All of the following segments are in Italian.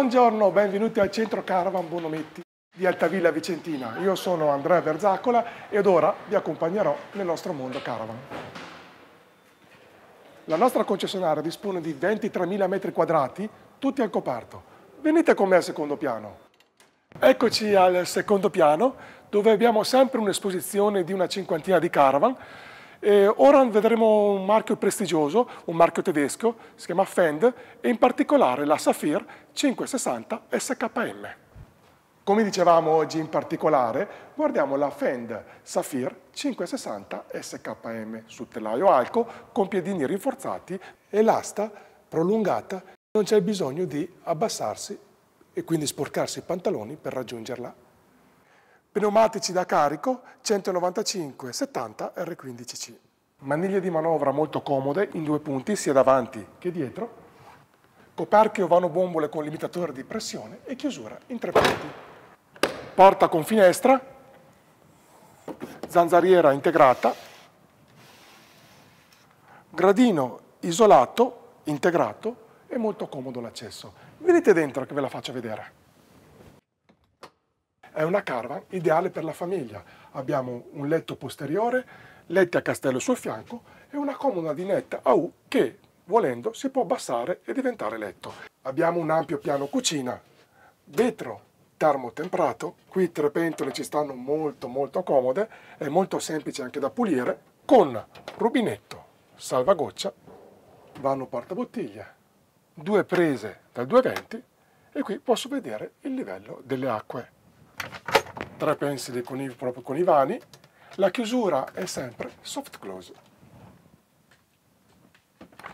Buongiorno, benvenuti al centro Caravan Bonometti di Altavilla Vicentina. Io sono Andrea Berzaccola ed ora vi accompagnerò nel nostro mondo caravan. La nostra concessionaria dispone di 23.000 metri quadrati, tutti al coperto. Venite con me al secondo piano. Eccoci al secondo piano, dove abbiamo sempre un'esposizione di una cinquantina di caravan e ora vedremo un marchio prestigioso, un marchio tedesco, si chiama Fend e in particolare la Saphir 560 SKM. Come dicevamo oggi in particolare, guardiamo la Fend Saphir 560 SKM su telaio alco con piedini rinforzati e l'asta prolungata. Non c'è bisogno di abbassarsi e quindi sporcarsi i pantaloni per raggiungerla. Pneumatici da carico 195-70 R15C. Maniglie di manovra molto comode in due punti sia davanti che dietro. Coperchio vano bombole con limitatore di pressione e chiusura in tre punti. Porta con finestra, zanzariera integrata, gradino isolato, integrato e molto comodo l'accesso. Venite dentro che ve la faccio vedere. È una caravan ideale per la famiglia. Abbiamo un letto posteriore, letti a castello sul fianco e una comoda dinetta a U che, volendo, si può abbassare e diventare letto. Abbiamo un ampio piano cucina, vetro termotemperato, qui tre pentole ci stanno molto molto comode, è molto semplice anche da pulire, con rubinetto, salvagoccia, vanno portabottiglie, due prese dal 220 e qui posso vedere il livello delle acque tre pensili con i, proprio con i vani, la chiusura è sempre soft close.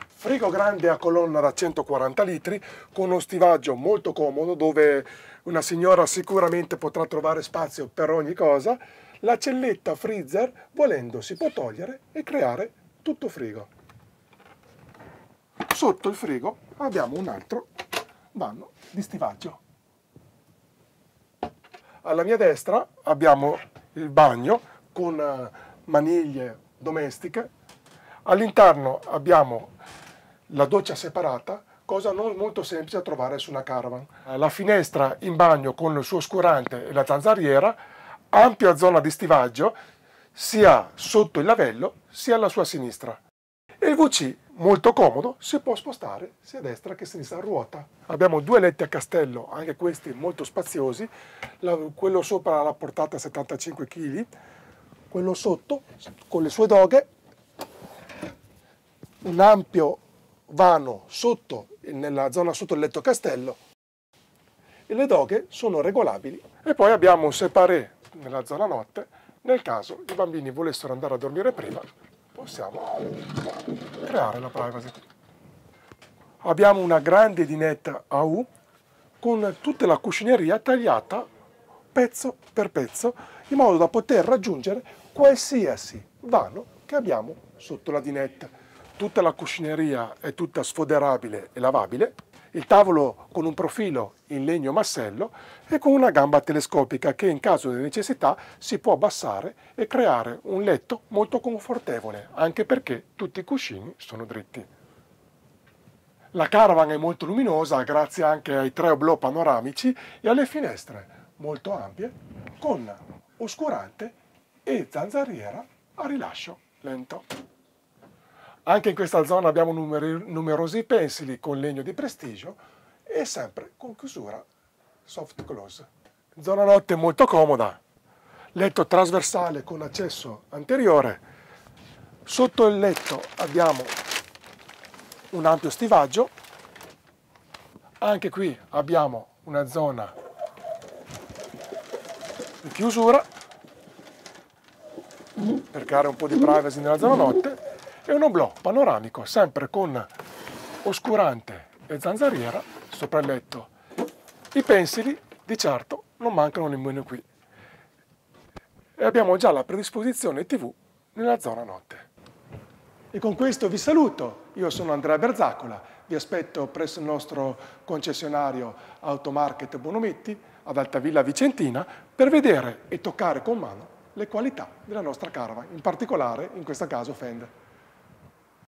Frigo grande a colonna da 140 litri con uno stivaggio molto comodo dove una signora sicuramente potrà trovare spazio per ogni cosa. La celletta freezer volendo si può togliere e creare tutto frigo. Sotto il frigo abbiamo un altro vano di stivaggio. Alla mia destra abbiamo il bagno con eh, maniglie domestiche. All'interno abbiamo la doccia separata, cosa non molto semplice da trovare su una caravan. La finestra in bagno con il suo oscurante e la zanzariera, ampia zona di stivaggio sia sotto il lavello sia alla sua sinistra. E il WC molto comodo, si può spostare sia a destra che a sinistra a ruota. Abbiamo due letti a castello, anche questi molto spaziosi, la, quello sopra la portata 75 kg, quello sotto con le sue doghe, un ampio vano sotto, nella zona sotto il letto castello, e le doghe sono regolabili. E poi abbiamo un separé nella zona notte, nel caso i bambini volessero andare a dormire prima, possiamo creare la privacy. Abbiamo una grande dinetta a U con tutta la cuscineria tagliata pezzo per pezzo in modo da poter raggiungere qualsiasi vano che abbiamo sotto la dinetta. Tutta la cuscineria è tutta sfoderabile e lavabile il tavolo con un profilo in legno massello e con una gamba telescopica che in caso di necessità si può abbassare e creare un letto molto confortevole, anche perché tutti i cuscini sono dritti. La caravan è molto luminosa grazie anche ai tre oblò panoramici e alle finestre molto ampie con oscurante e zanzariera a rilascio lento. Anche in questa zona abbiamo numerosi pensili con legno di prestigio e sempre con chiusura soft close. Zona notte molto comoda, letto trasversale con accesso anteriore. Sotto il letto abbiamo un ampio stivaggio, anche qui abbiamo una zona di chiusura per creare un po' di privacy nella zona notte e un oblò panoramico, sempre con oscurante e zanzariera sopra il letto. I pensili, di certo, non mancano nemmeno qui. E abbiamo già la predisposizione TV nella zona notte. E con questo vi saluto. Io sono Andrea Berzaccola, vi aspetto presso il nostro concessionario Automarket Bonometti ad Altavilla Vicentina per vedere e toccare con mano le qualità della nostra caravan, in particolare in questo caso Fender.